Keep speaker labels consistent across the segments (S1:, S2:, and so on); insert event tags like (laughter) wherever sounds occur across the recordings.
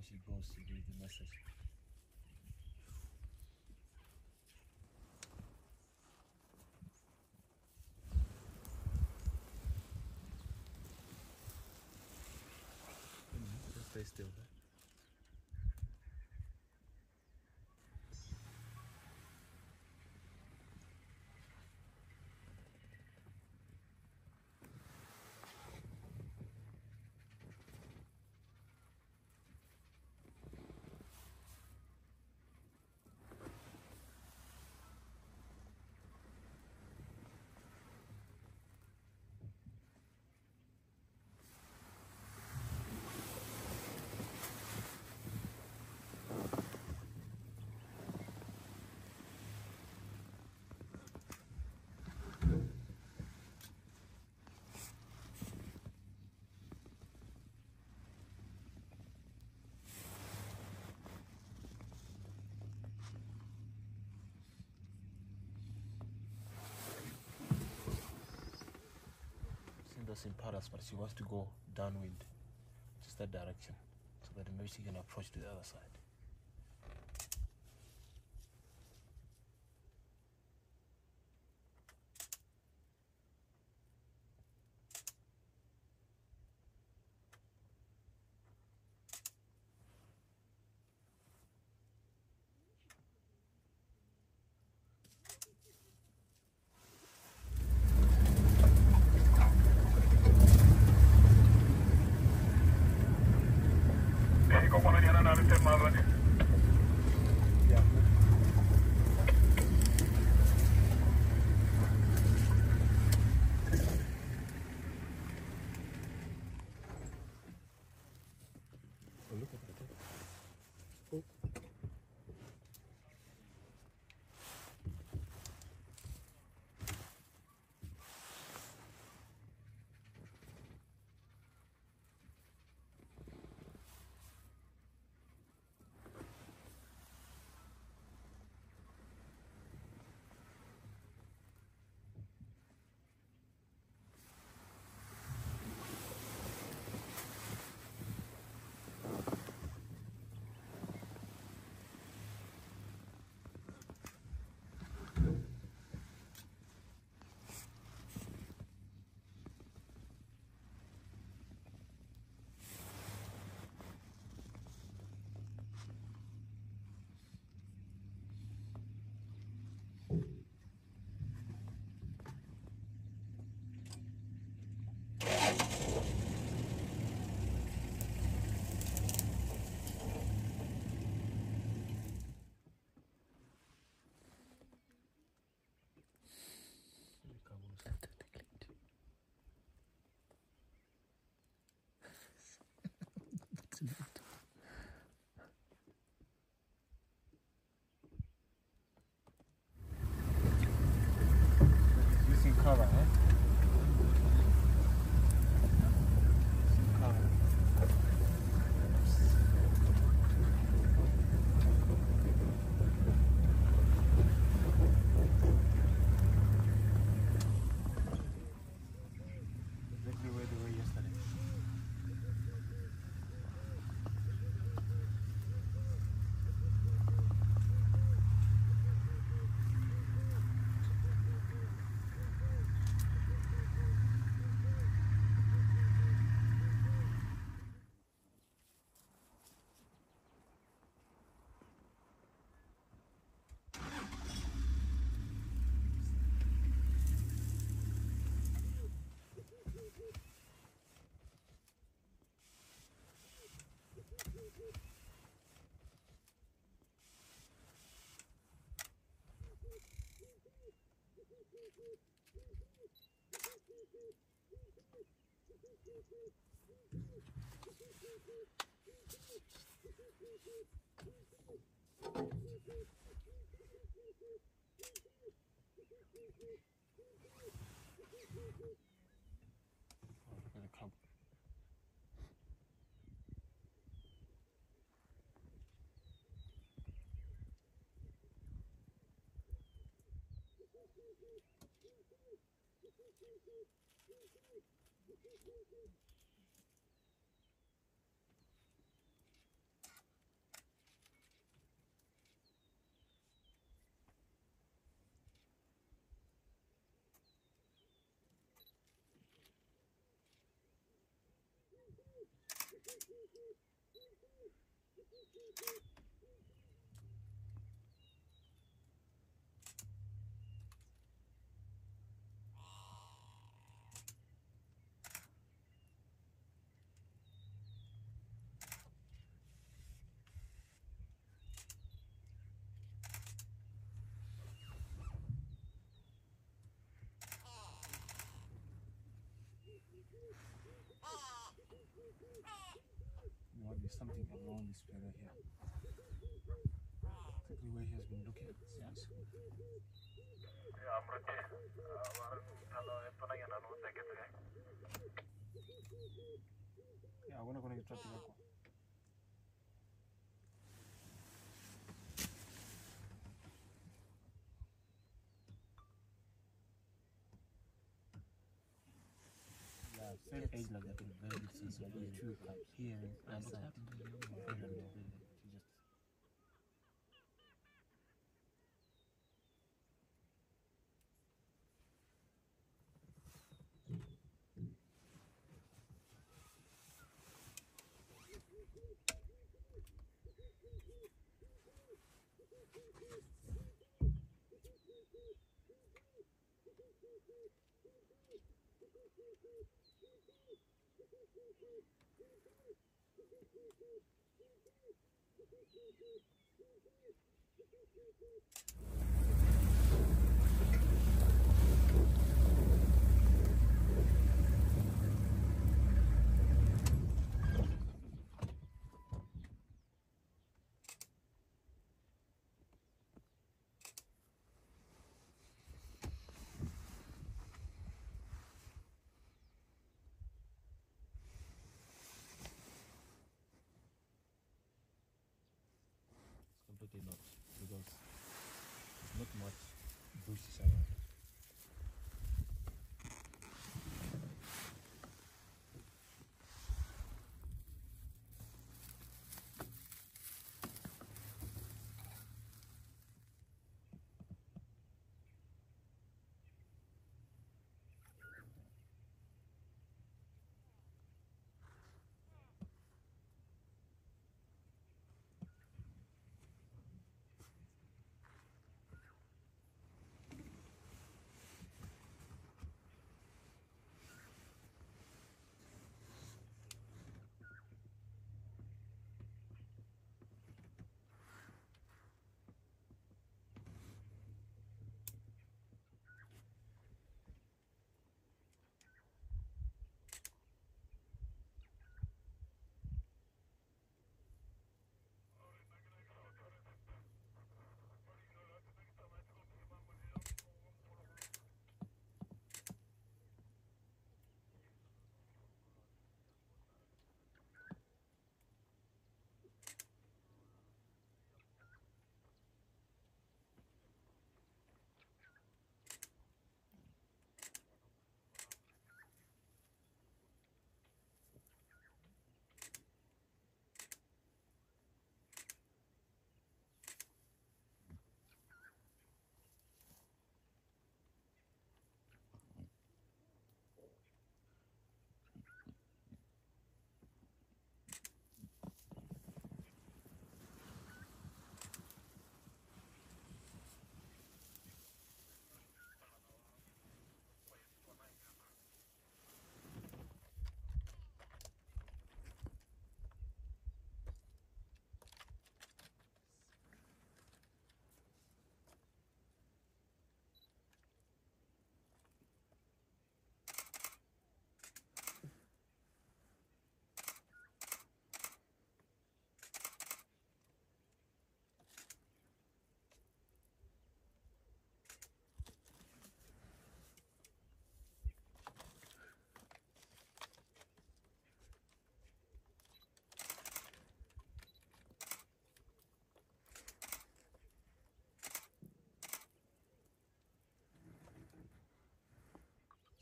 S1: When she goes to give the message. Mm, Just stay still there. Send us in paras, but she wants to go downwind, just that direction, so that maybe she can approach to the other side. Cover, eh? Some cover. Exactly where they were yesterday. Oh, look Thank you. At the cub. There might be something around this area here. Exactly where he has been looking. Yes. Yeah, I wanna connect traffic yako. Yeah, same age like that. Very since like the two cubs here outside. Very low, very low. She just It's completely not because there's not much bushes around.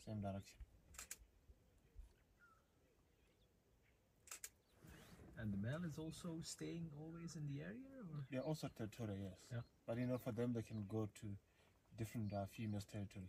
S1: Same direction.
S2: And the male is also staying always in the area? Or?
S1: They're also territorial, yes.
S2: Yeah.
S1: But you know, for them, they can go to different uh, females' territory.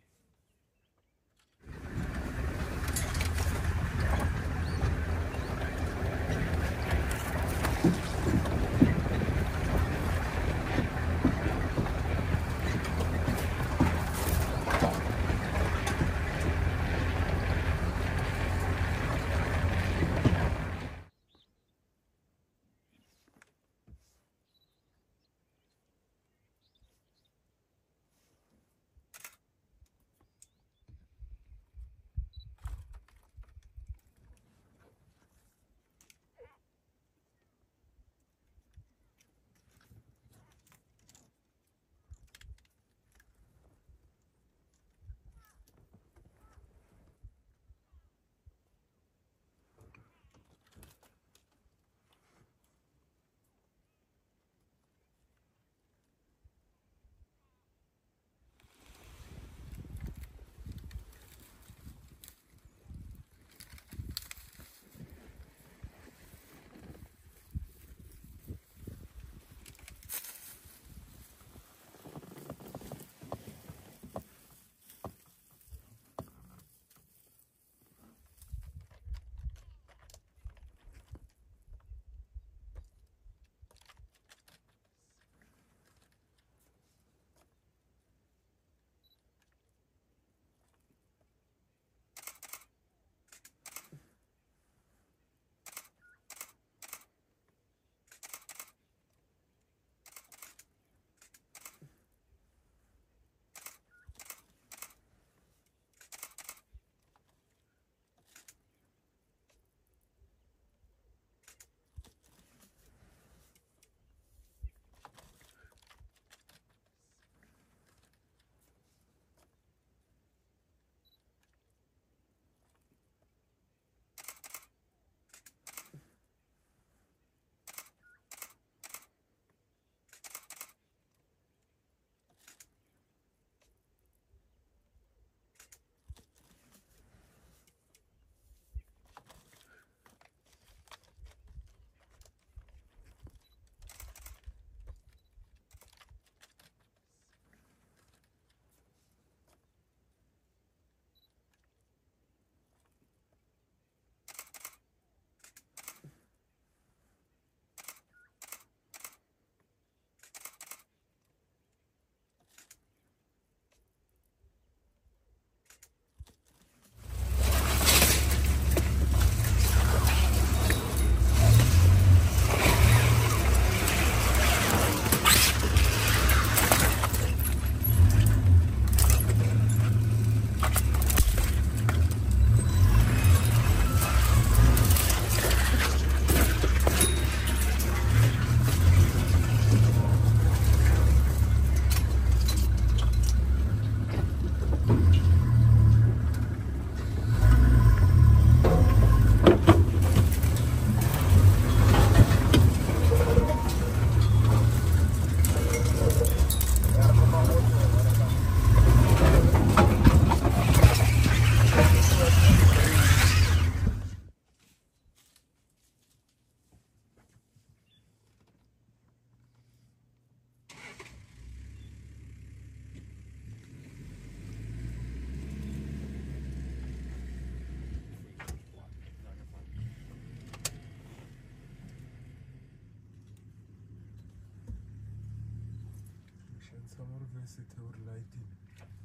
S3: Visit our lighting.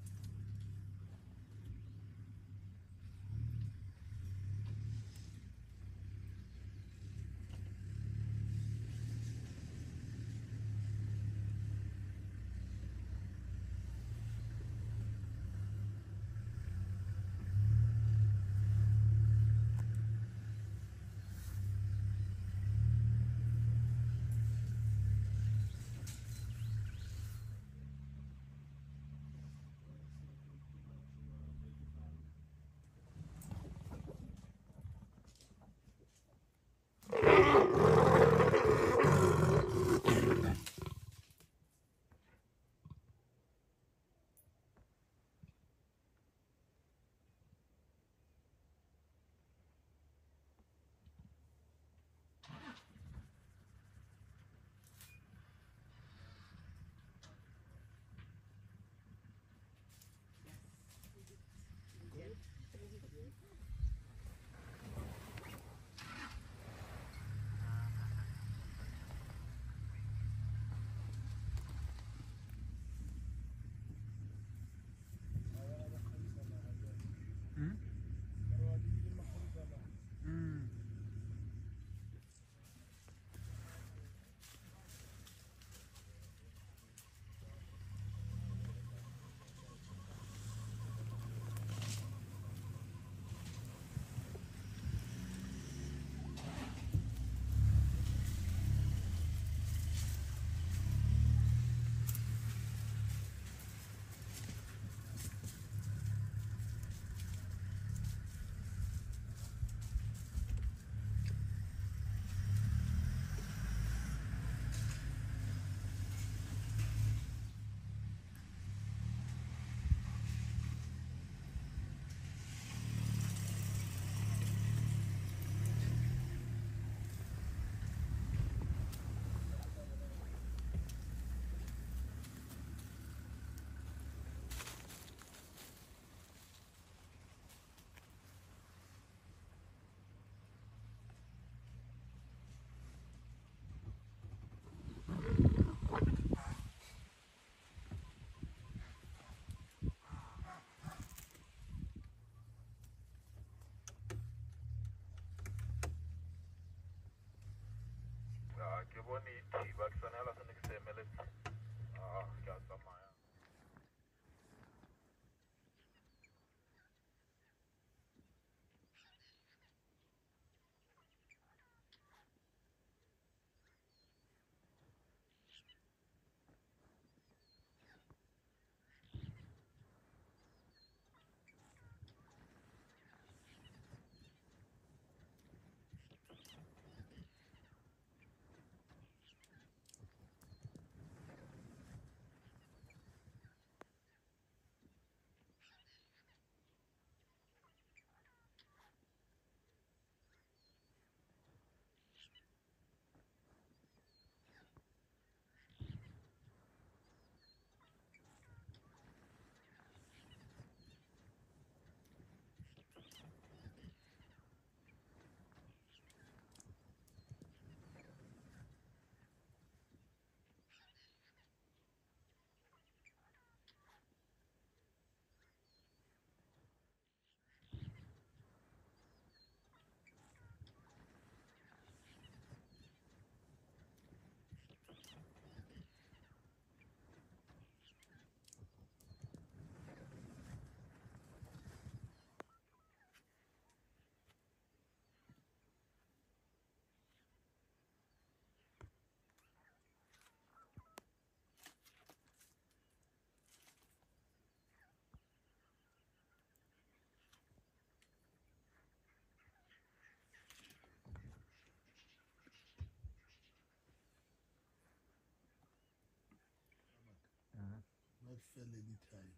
S4: Might fail any time.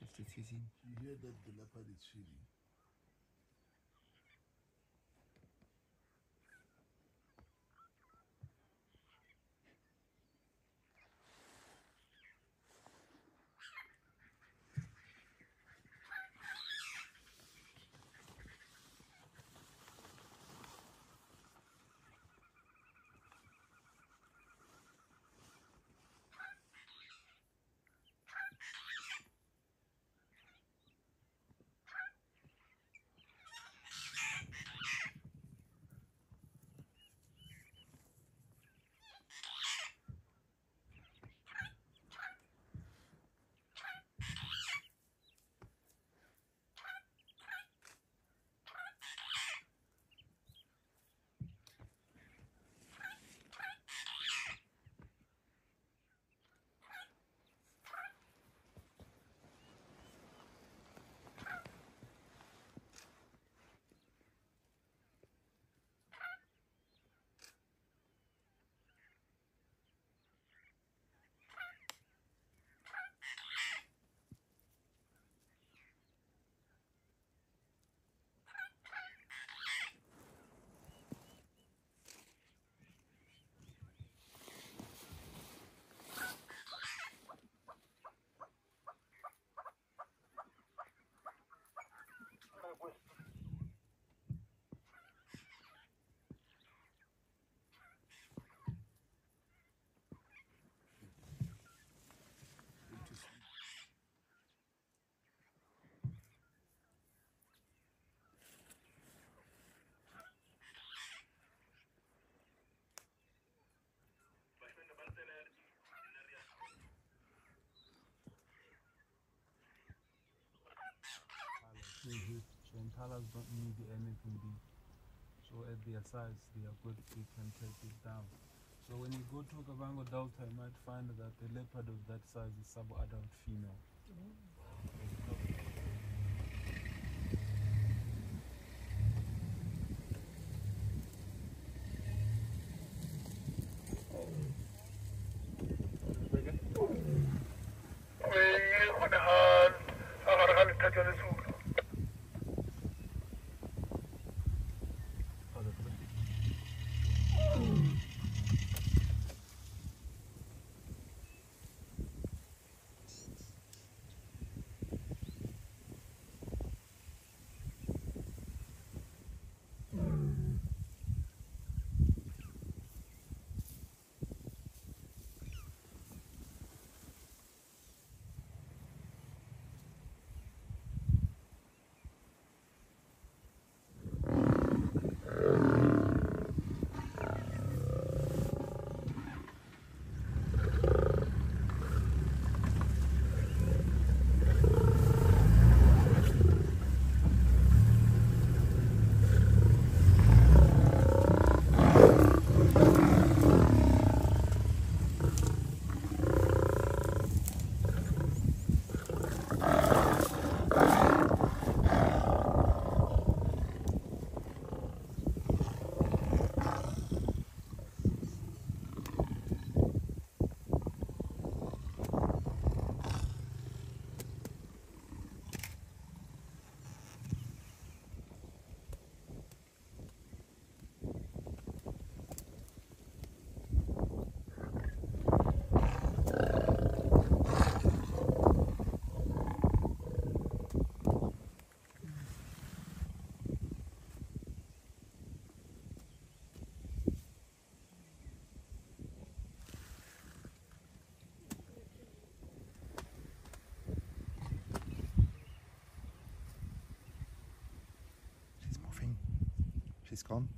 S2: 50 teasing.
S4: You hear that the leopard is feeding. Mm-hmm.
S3: So impalas don't need anything big. So at their size, they are good. They can take it down. So when you go to Okavango Delta, you might find that the leopard of that size is sub-adult female.
S2: She's kann.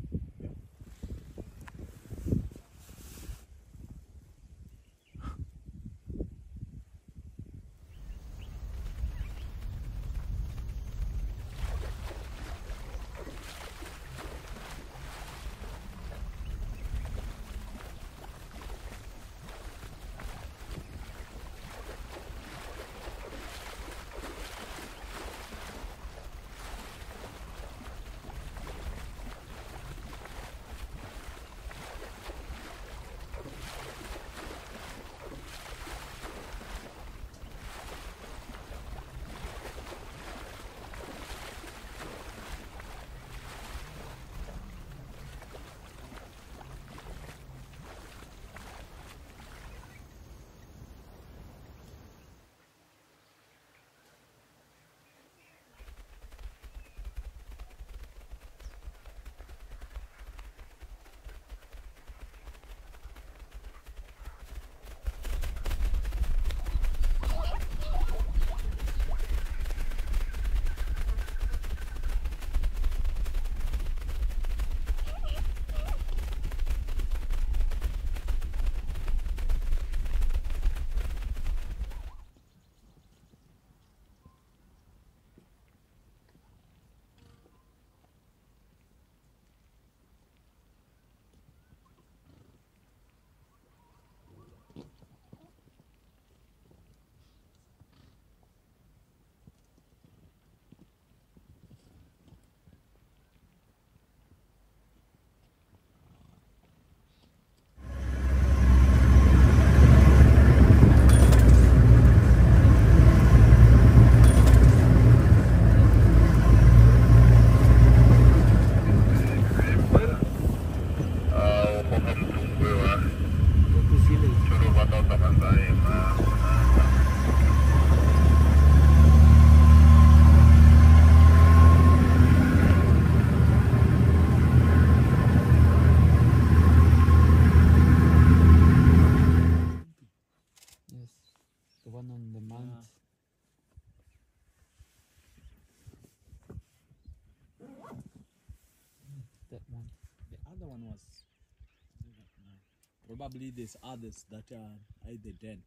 S2: There's others that are at the den.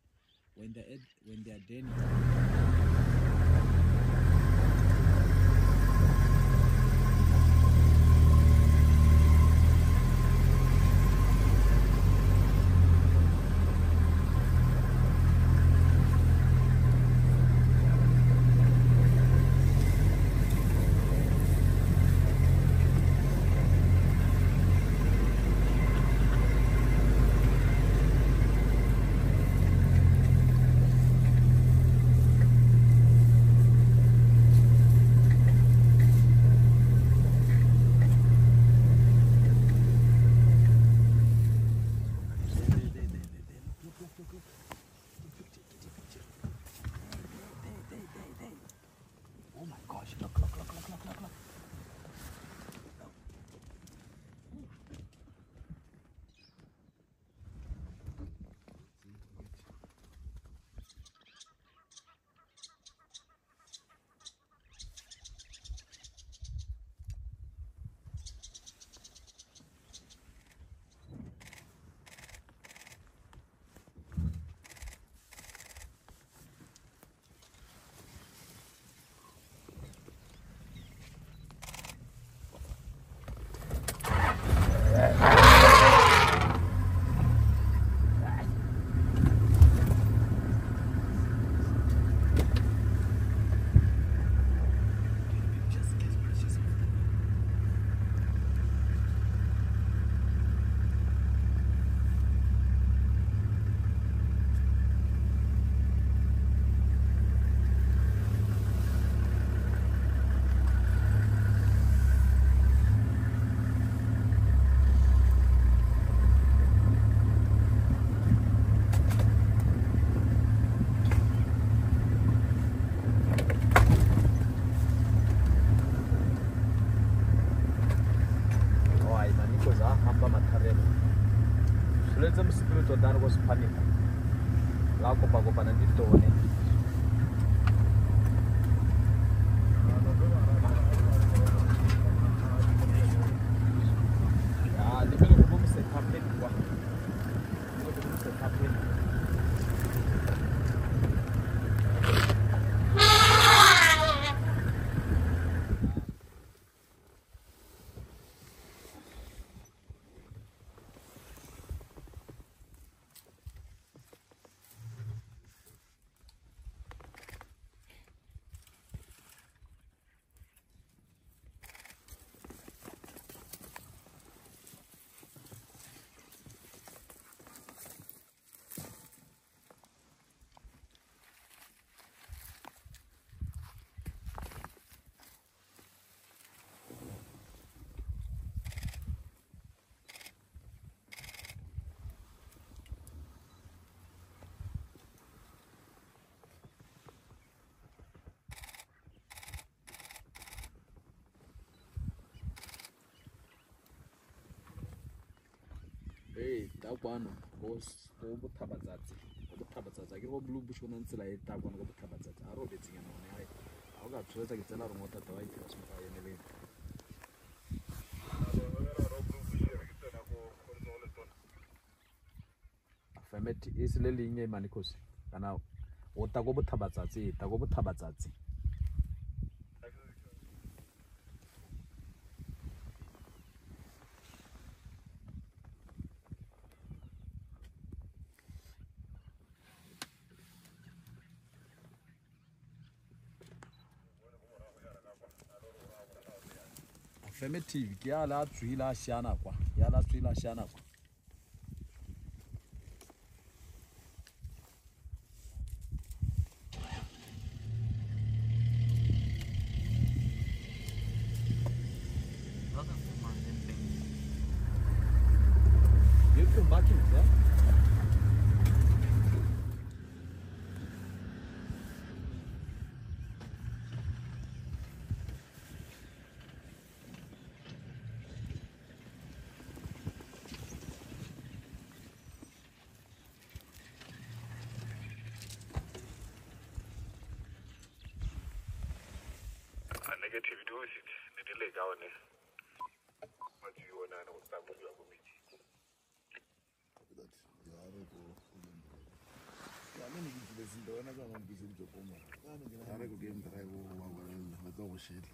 S2: When they're at, when they're den, ka kwano go bothabatsatse go bothabatsatse ke go blue bush go na ntsela e ta kwano go bothabatsatse a re o betseng one ae a o ka tsholetsa ke tsena reng o tata wa itira semoga yone leng affirmative e se le leng e kana o ta ko bothabatsatse e ta ko bothabatsatse affirmative ke ya la tswile a šiana kwa ya la tswile a šiana kwa
S3: 十一点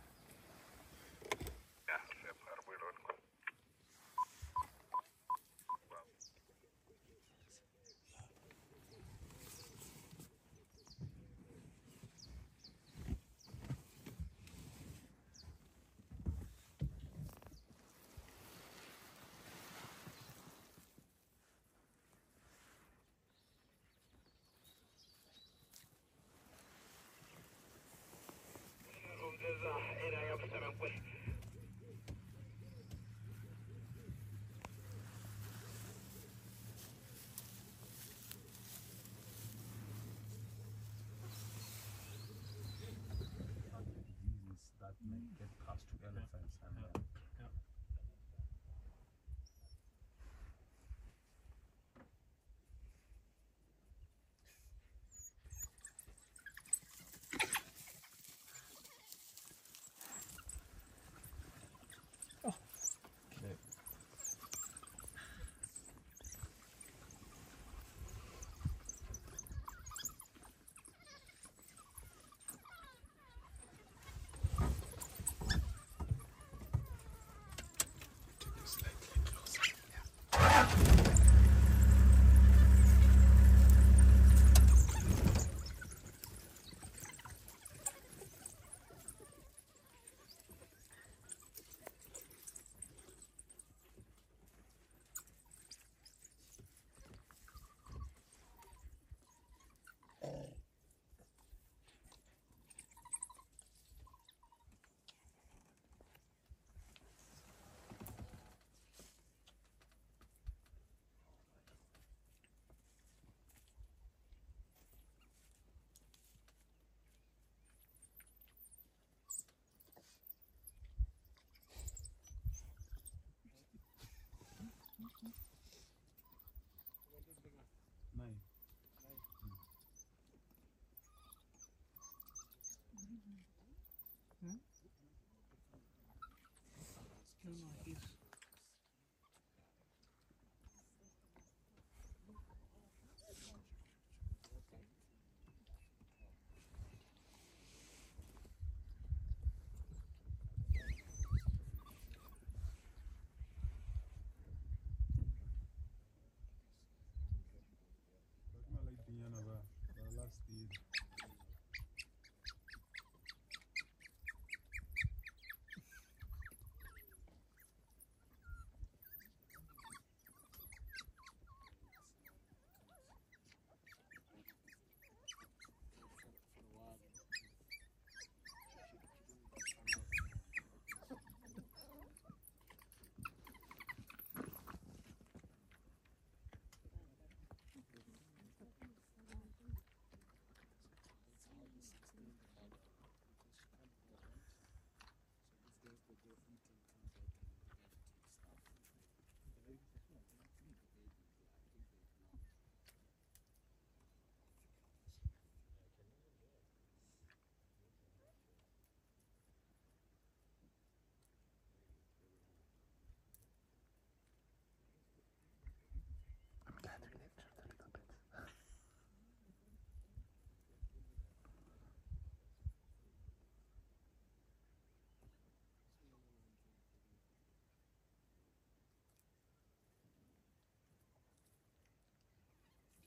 S3: Like this.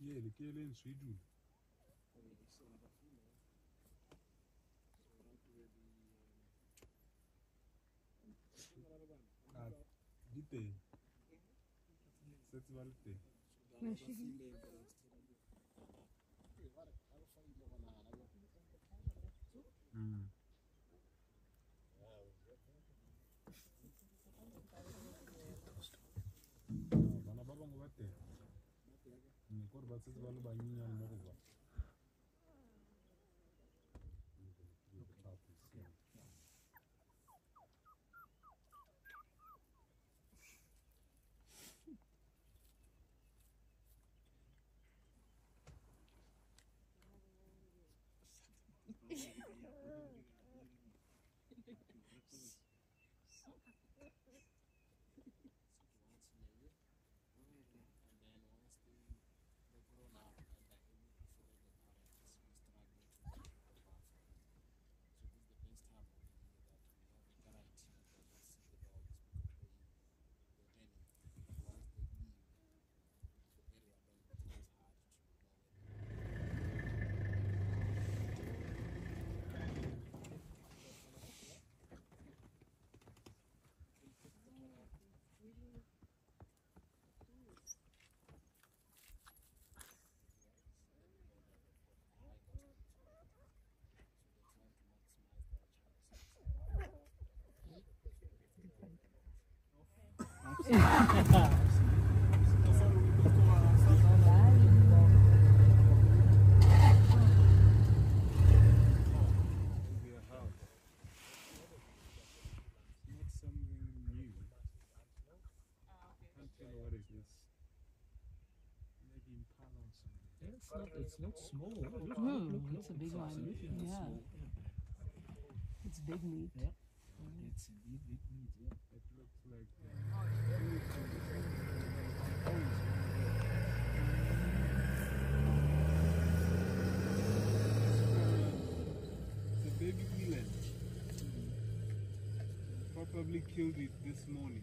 S3: tehlikelerin sujudu. Gite. Sexualite. Mm. kurwa, co z walubami nie
S1: mogła. It's not. It's not small. Look, look,
S5: Hmm,
S1: look,
S5: it's a big one.
S1: absolutely
S5: Yeah. It's big meat.
S1: Yeah.
S3: It looks like a baby eland. Probably killed it this morning.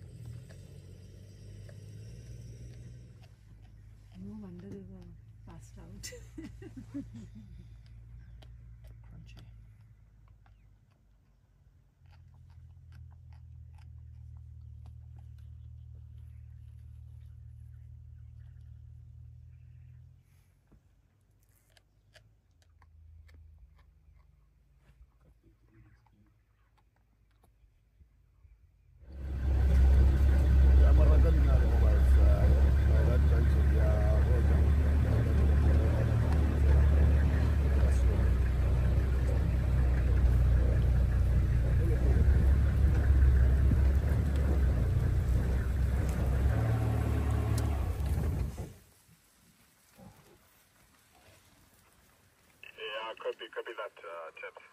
S5: No wonder they were passed out. (laughs)
S6: copy, copy that, uh, Ted.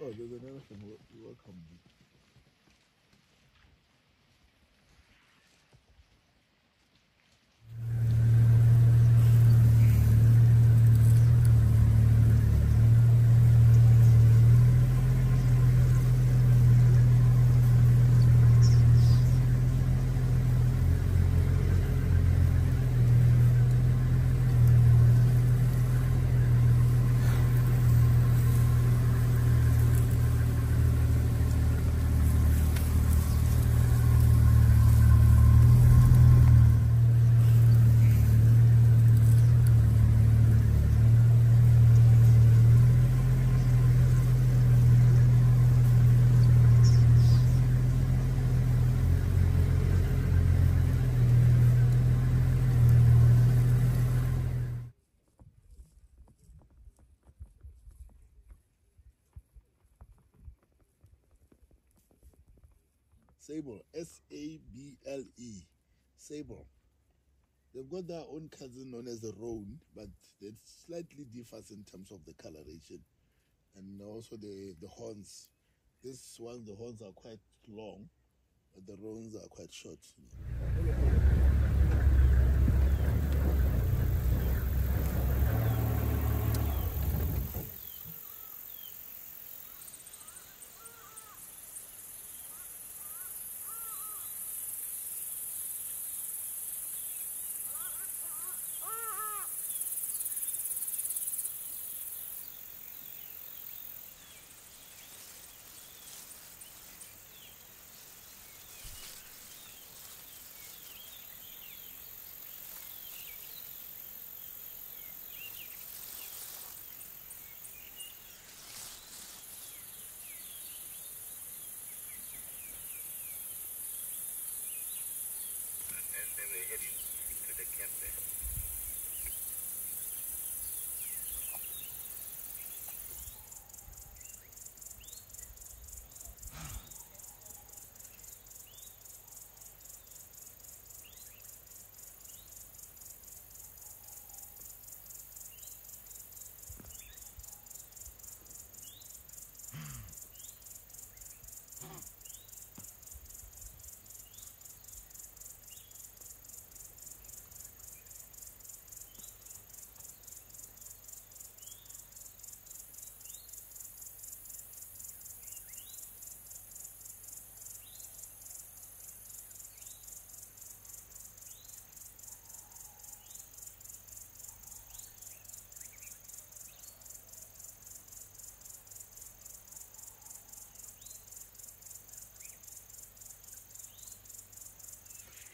S4: 哦觉跟那个什么，我靠。Sable, S A B L E, Sable. They've got their own cousin known as the roan, but it slightly differs in terms of the coloration and also the, the horns. This one, the horns are quite long, but the roans are quite short.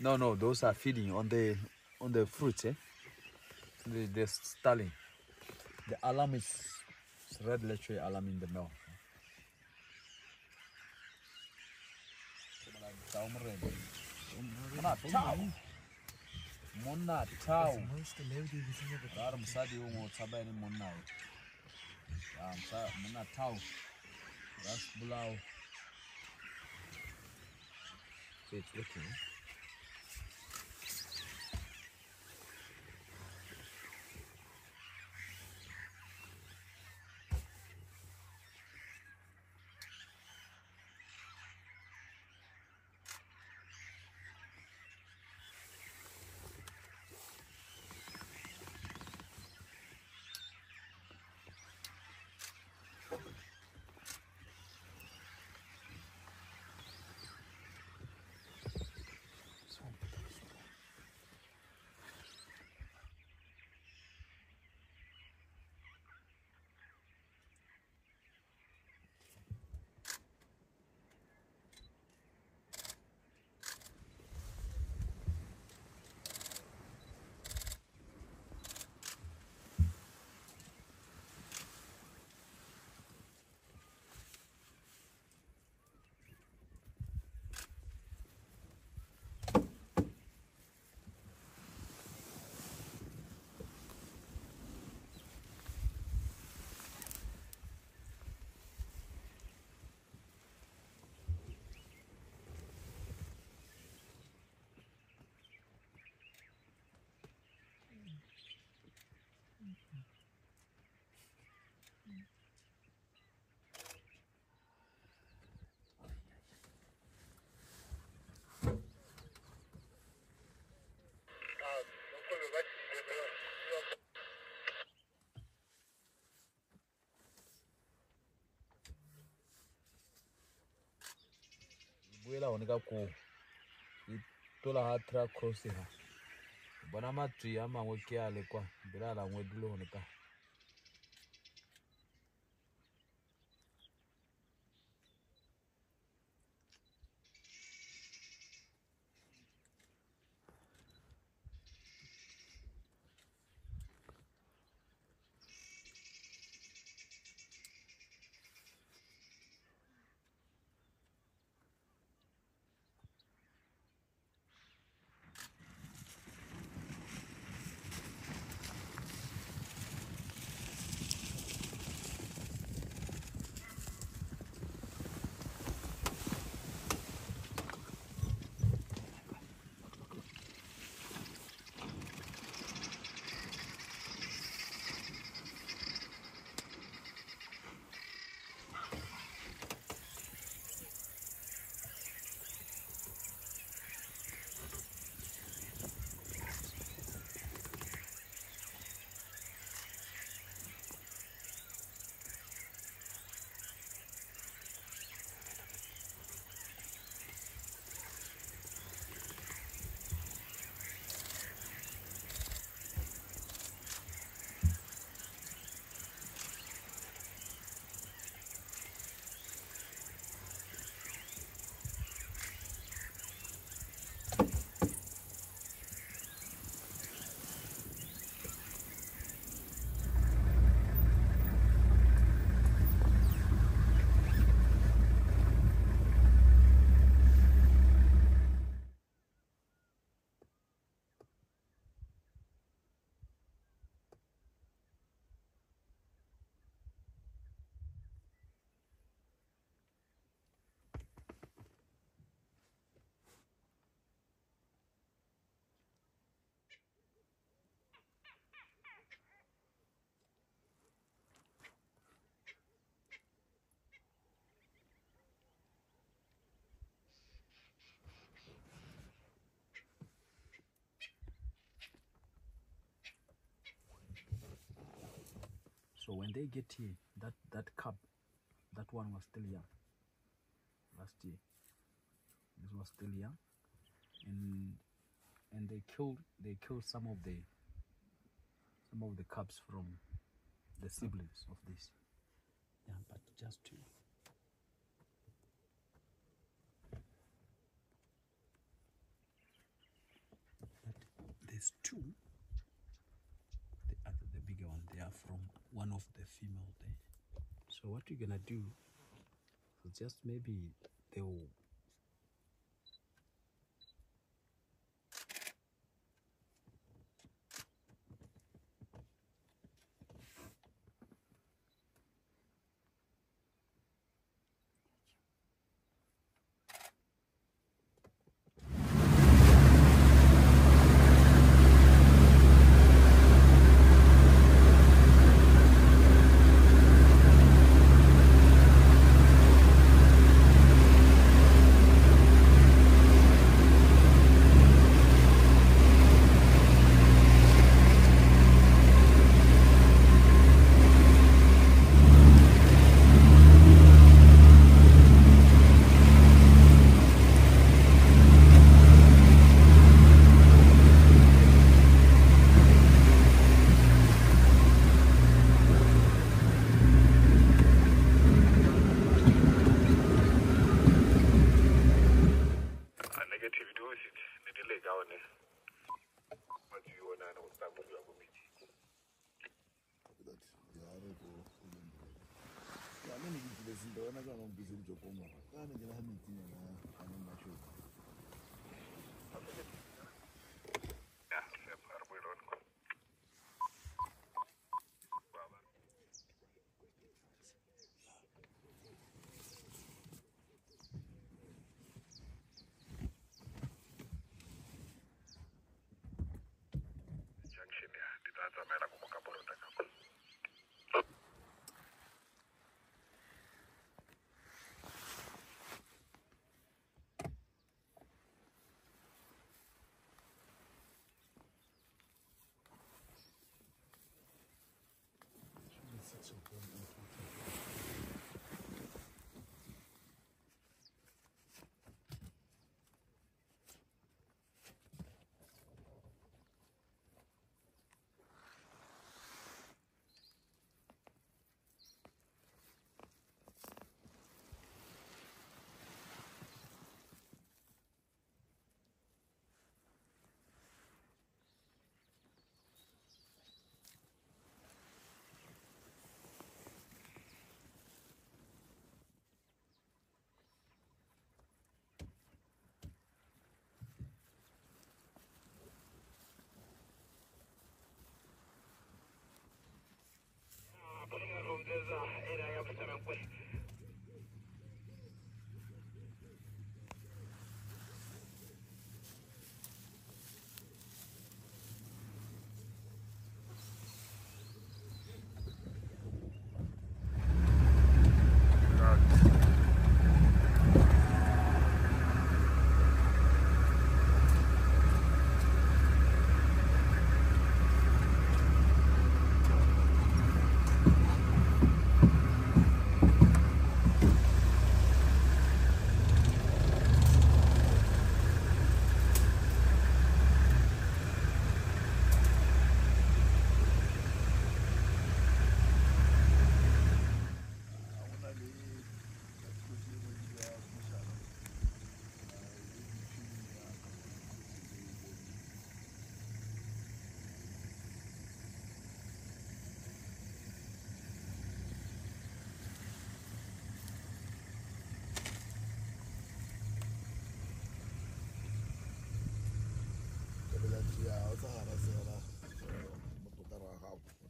S2: No, no, those are feeding on the on the fruit, eh? The the starling. The alarm is red literally alarm in the mouth. Mona tau. Monna monna tau. Boela gone ka koo. E tola ga tra crossing ga bona matswi a mangwe ke a le kwa bela a langwe di le gone So when they get here, that, that cub, that one was still young last year. This was still young. And and they killed they killed some of the some of the cubs from the siblings of this. Yeah, but just two.
S6: But there's two. The other the bigger one they are from one of the female there. So what we're gonna do is just maybe they'll
S4: Santa Mena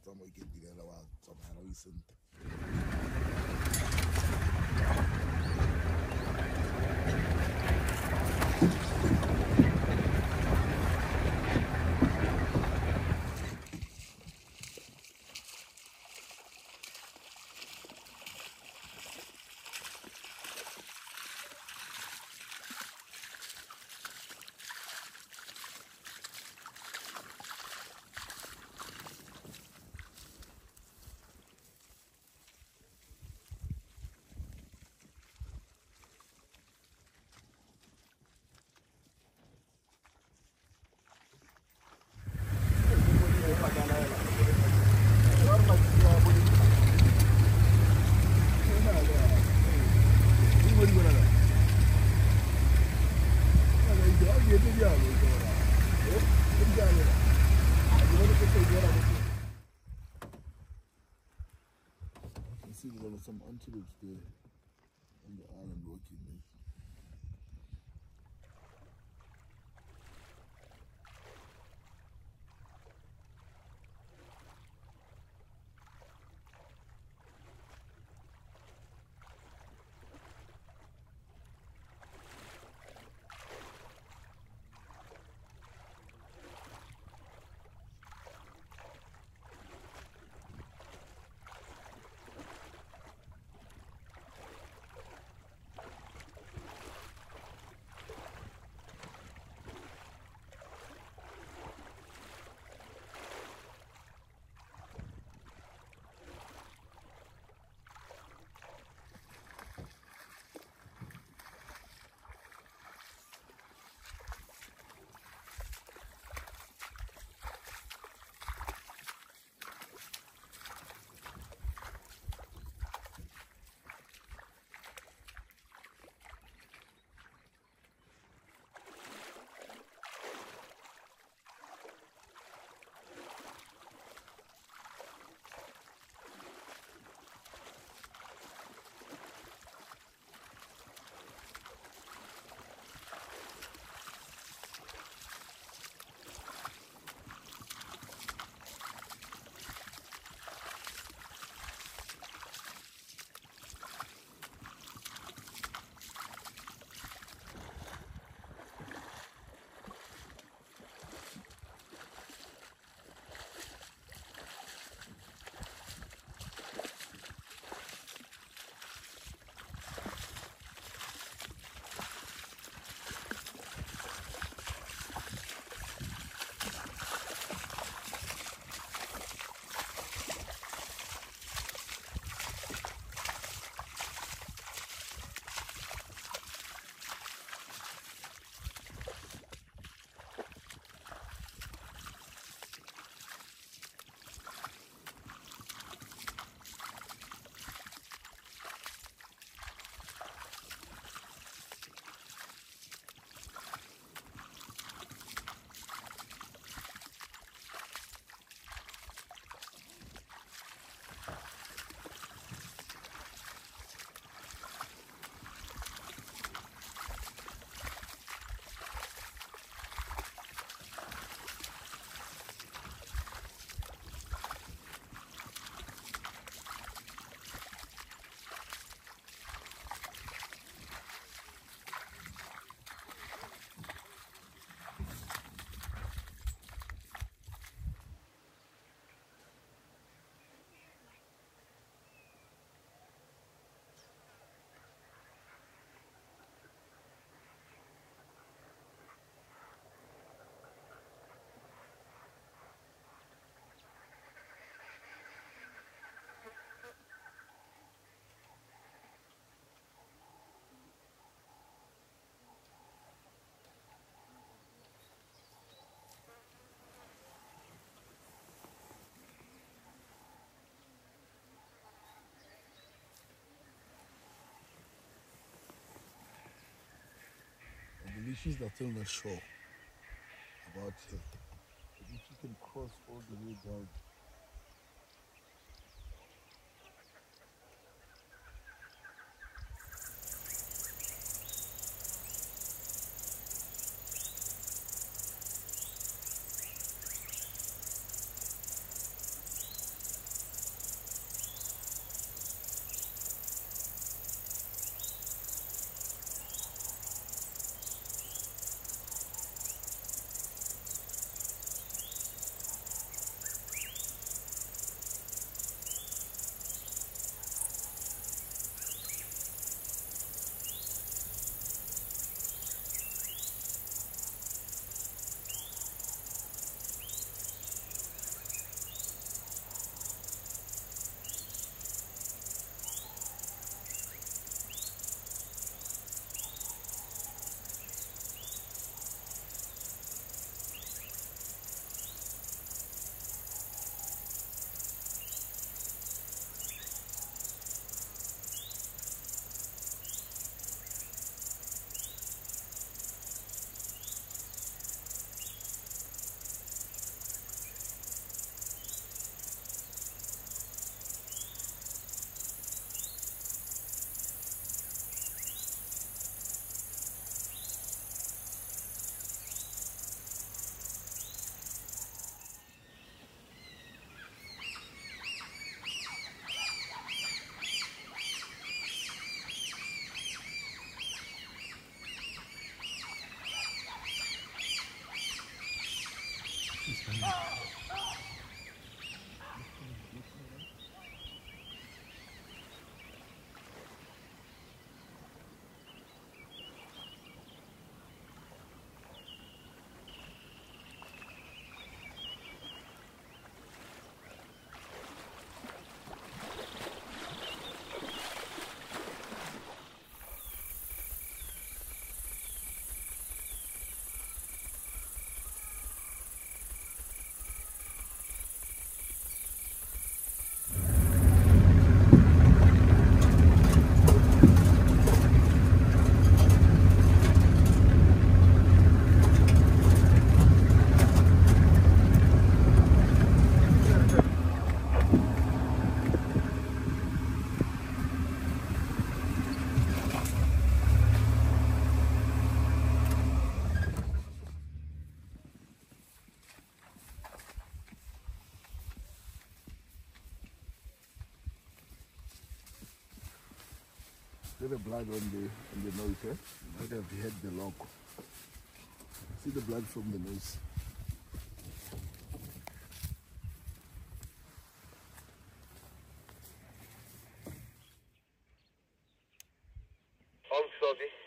S4: somewhere get di
S7: dalawa somehow na
S4: some antelopes there on the island there. Leashes are still not sure about. But if she can cross all the way down, See the blood on the on the nose, eh? Might have had the lock. See the blood from the nose.
S6: All sorry.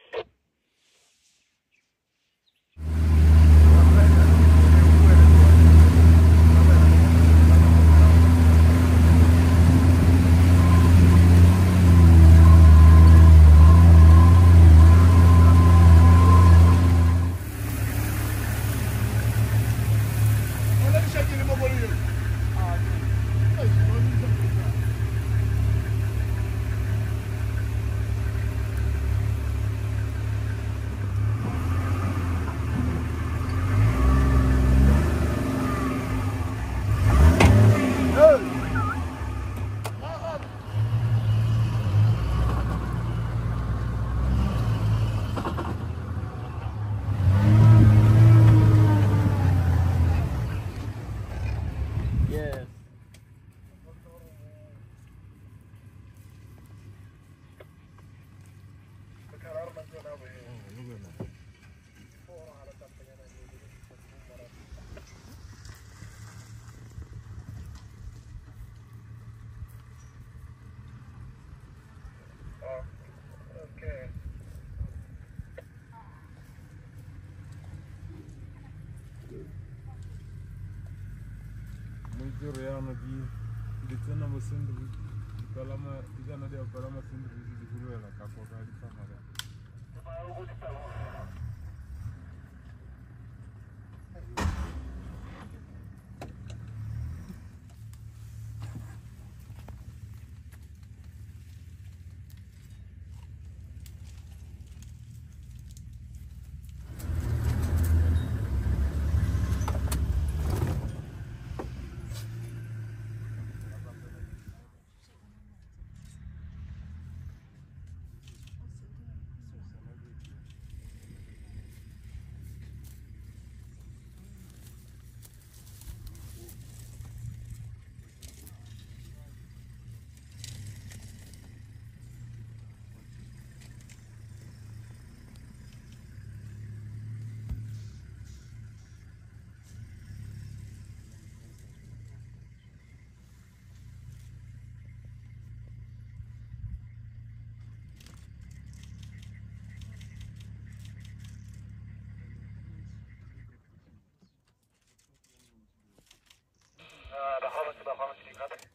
S3: di ndetse n'amasendurisi igana rya parama sendurisi zihurirana kakwa kari kamaze palama sendri di hulwela ka kwa ka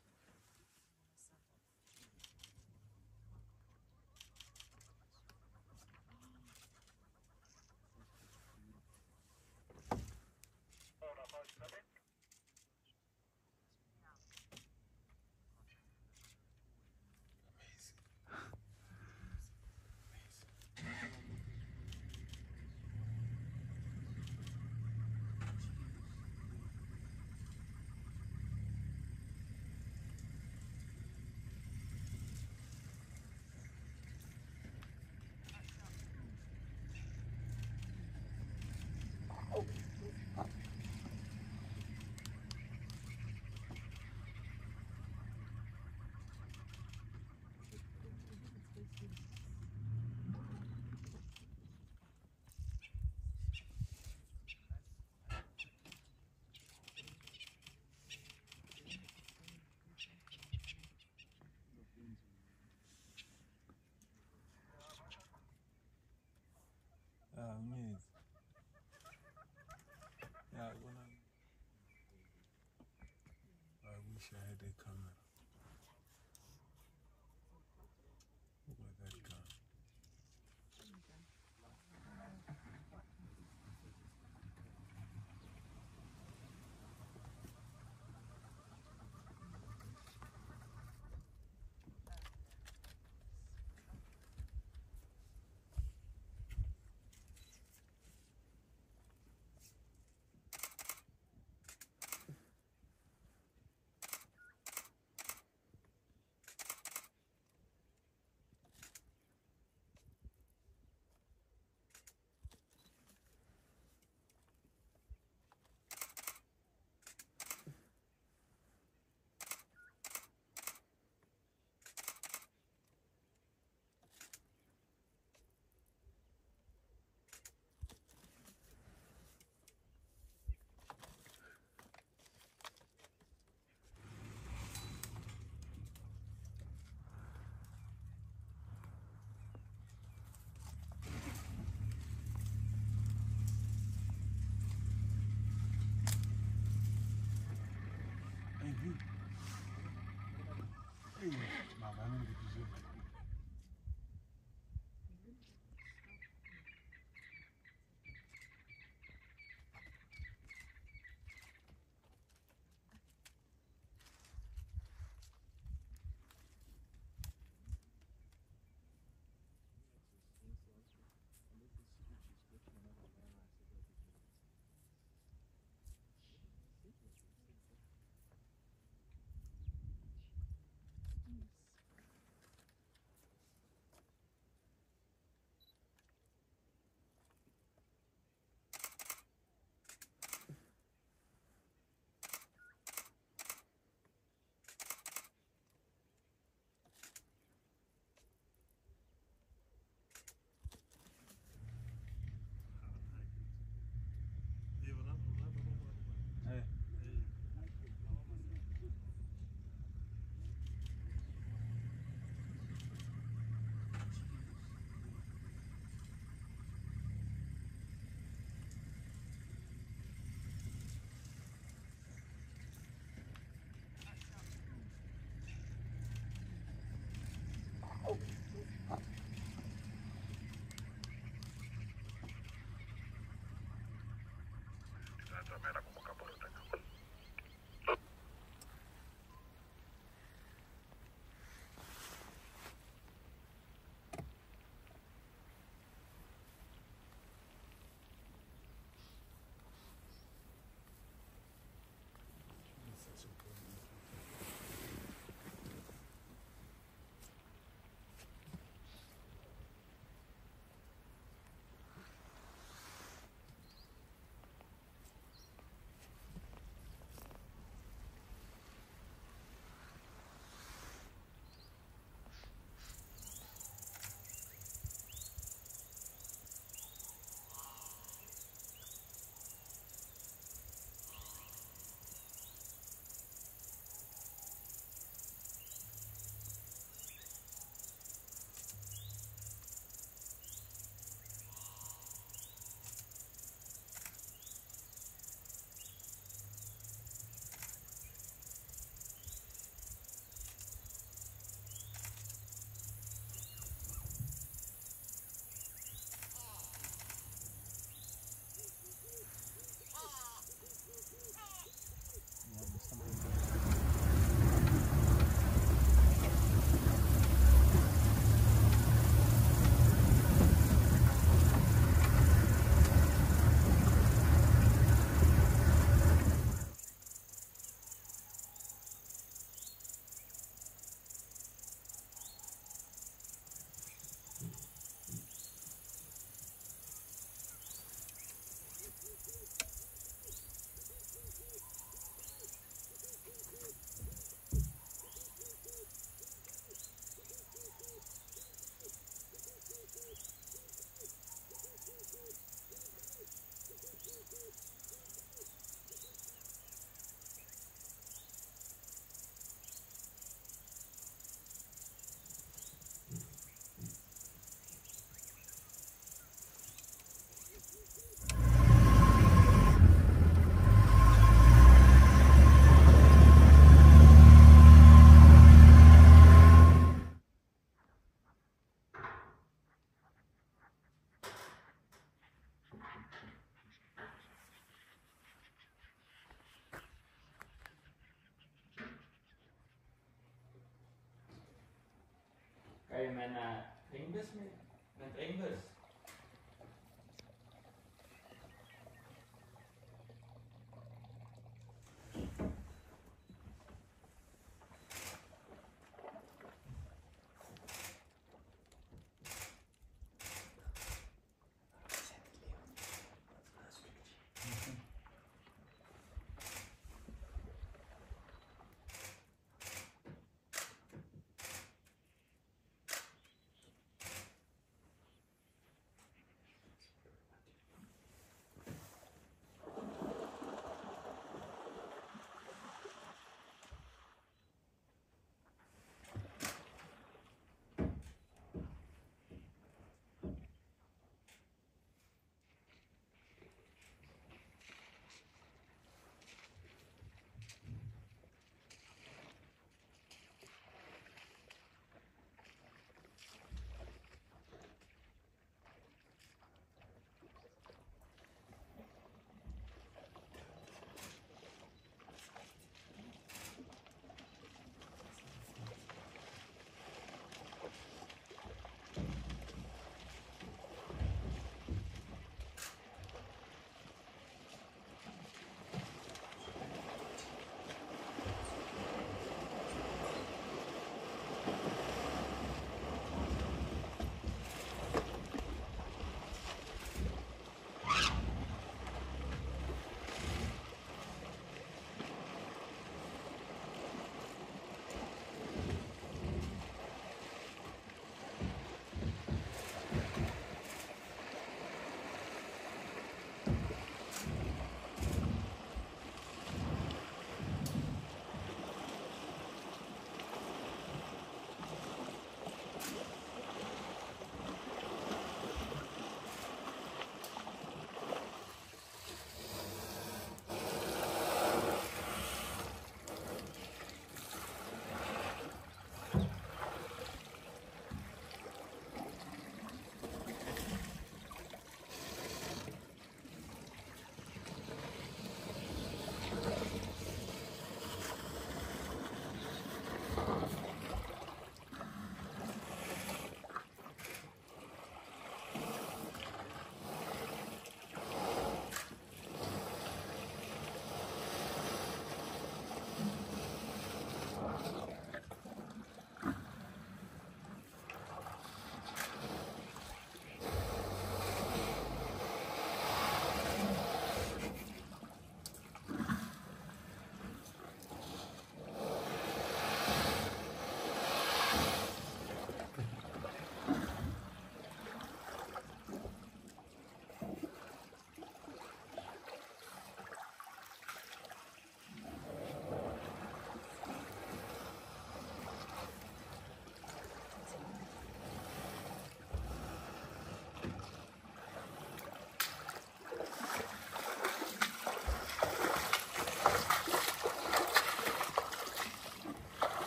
S3: Yeah, I, I wish I had a camera.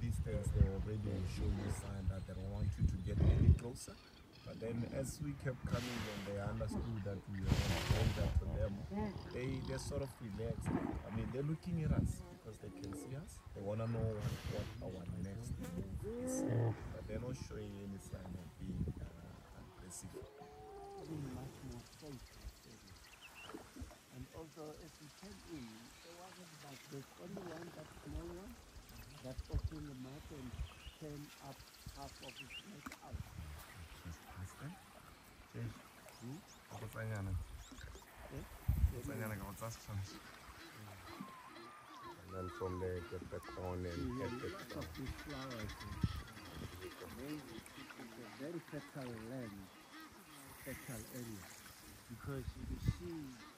S8: distance, they already will show you sign that they don't want you to get any closer. But then as we kept coming and they understood that we were bring to them, they, they sort of relaxed. I mean, they're looking at us because they can see us. They want to know what, what our next move is. But they're not showing any sign of being uh, aggressive.
S9: much more safe. And also, if you came in, there wasn't like there's only one, that small one, that opened the mouth and turned up half of its neck out.
S8: And from there, get back on and
S9: Yeah,
S8: get
S9: lots
S8: back
S9: of
S8: down.
S9: these flowers. Very, it's a very fertile land, fertile area, because you can see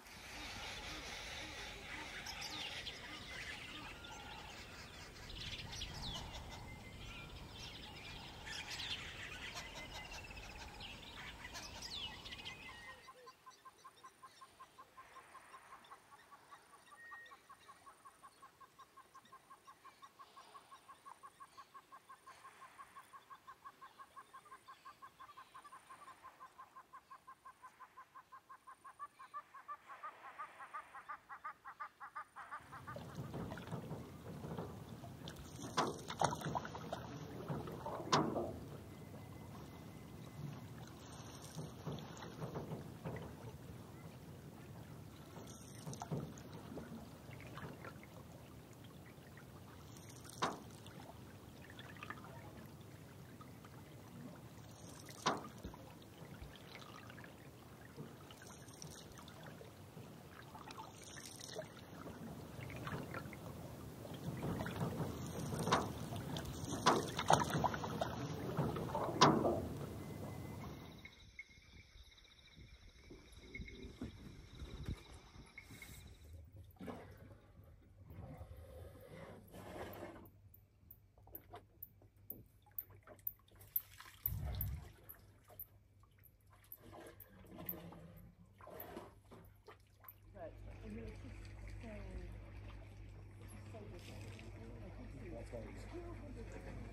S10: Jai Mamari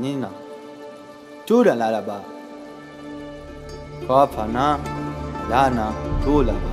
S10: Nina. Tura la ba. Kafana lana tula